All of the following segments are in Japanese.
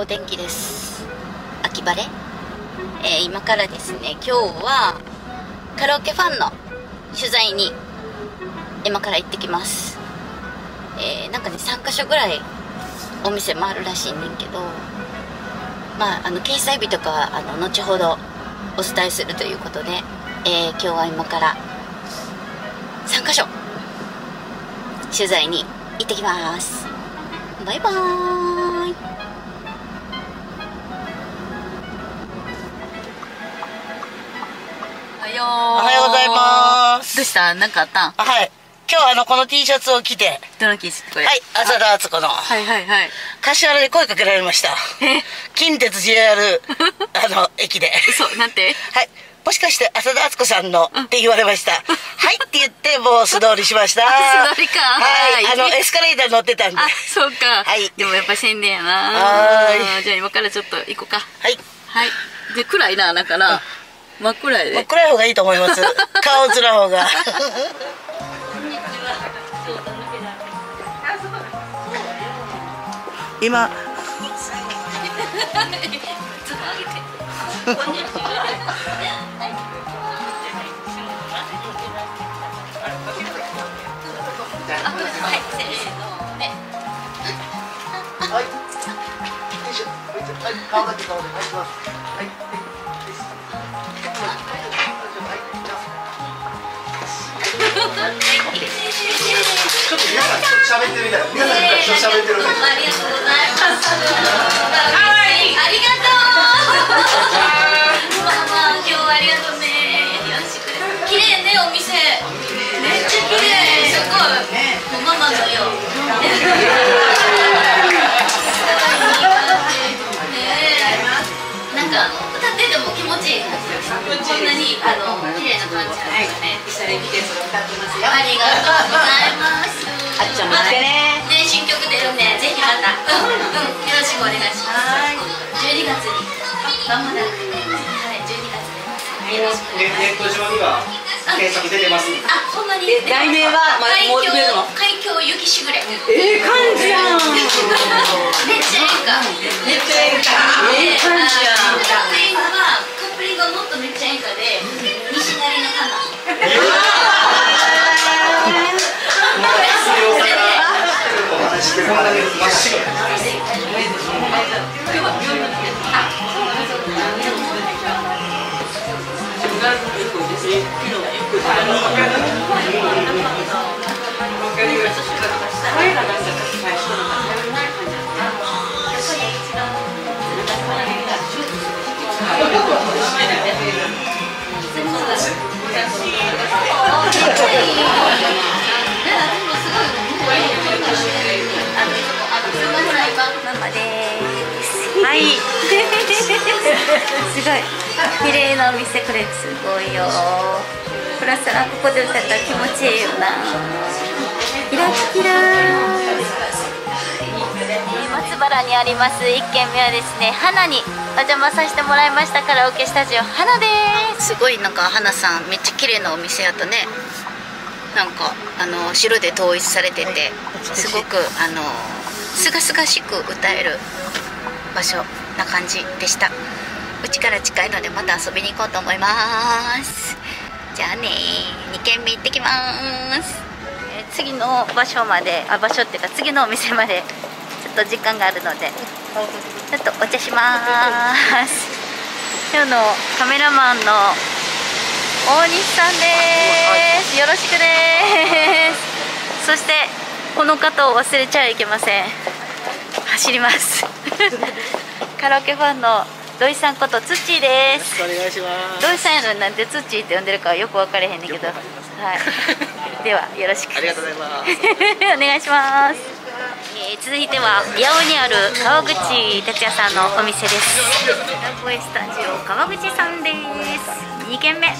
お天気です。秋晴れ、えー、今からですね今日はカラオケファンの取材に今から行ってきます。えー、なんかね3か所ぐらいお店もあるらしいねんけどまああの掲載日とかはあの後ほどお伝えするということで、えー、今日は今から3か所取材に行ってきます。バイバーイ。おはよう。ございます。どうした？なんかあった？んはい。今日あのこの T シャツを着て。どの記事これはい浅田敦子の。はいはいはい。柏原で声かけられました。え？近鉄 JR あの駅で。嘘なんて？はい。もしかして浅田敦子さんのって言われました、はいって言ってもう素通りしました。素通りか。はい。あはい。のエスカレーター乗ってたんで。あそうか。はい。でもやっぱ宣伝やな。はーい。じゃあ今からちょっと行こうか。はい。はい。で暗いななんかな真っ暗やでもう暗い方がいいと思います 顔映らん方が今はいはい。顔だけ顔で、はい、行きます。はい。ちょっと皆さん、ちょっと喋ってみたい。皆さん、ちょっと喋ってる。ありがとうございます。な感じなんですね。下で見てそれ歌ってますよ。ありがとうございます。あっちゃんも来てねね、新曲出るんで、ぜひまた、うん、うん、よろしくお願いします。12月に、まもなく、はい、12月出ます。よろしくお願いしネネット上には検索出てます。あ、ほんまに。え題名はま海峡もう出るの海峡雪しぐれ。ええ感じやん。めっちゃええか。めっちゃええか。ええ感じやんカップリングは、カップリングはもっとめっちゃええかで、西成の花。これでお話ししてこんなに真っ白。ママです。はい。すごい。綺麗なお店これすごいよ。プラスあここで歌ったら気持ちいいよな。キラキラ。松原にあります一軒目はですね花にお邪魔させてもらいましたカラオケスタジオ花です。すごいなんか花さんめっちゃ綺麗なお店やったね。なんかあの白で統一されててすごくあのすがすがしく歌える場所な感じでした。うちから近いのでまた遊びに行こうと思います。じゃあね2軒目行ってきます。えー次の場所まであ場所っていうか次のお店までと時間があるのでちょっとお茶します。今日のカメラマンの大西さんです。よろしくです。そしてこの方を忘れちゃいけません。走ります。カラオケファンの土井さんことツッチーですお願いします。土井さんやのになんでツッチーって呼んでるかはよく分かれへんねんけど。はい。ではよろしく。ありがとうございます。お願いします、えー続いては八尾にある川口哲也さんのお店です。ラスタジオ川口さんです。2軒目。はい、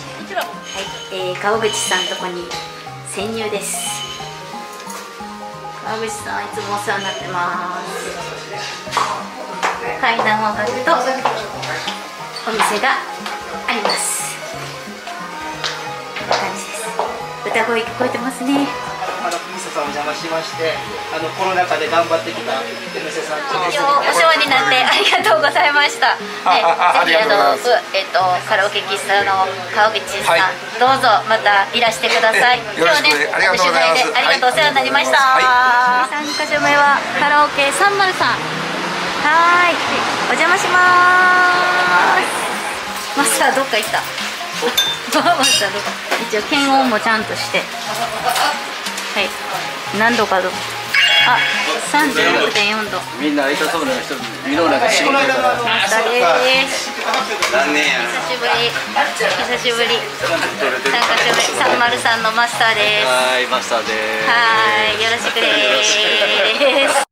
えー川口さんとこに潜入です。川口さんいつもお世話になってます。階段を上がるとお店があります。こんな感じです。歌声聞こえてますねさんお邪魔しましてあのコロナ禍で頑張ってきた N 瀬さんと今日お世話になってありがとうございました。ね、ぜひあのえっとカラオケ喫茶の川口さん、はいどうぞまたいらしてください。よろしくありがとうございますありがとうお世話になりました。は三箇所目はカラオケ三丸さん。はーい、お邪魔します。マスターどっか行った？一応検温もちゃんとして。はい。何度かどう。あ、三十六点四度。みんな痛そうな人見の中仕事だからマスターです。残念や久しぶり。久しぶり。三箇所目三丸さんのマスターです。はいマスターですはい、よろしくです。